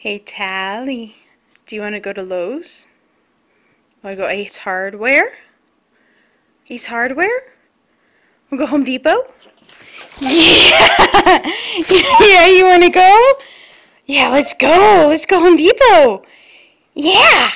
Hey, Talley, do you want to go to Lowe's? Want to go Ace Hardware? Ace Hardware? Want to go Home Depot? Yeah! yeah, you want to go? Yeah, let's go. Let's go Home Depot. Yeah!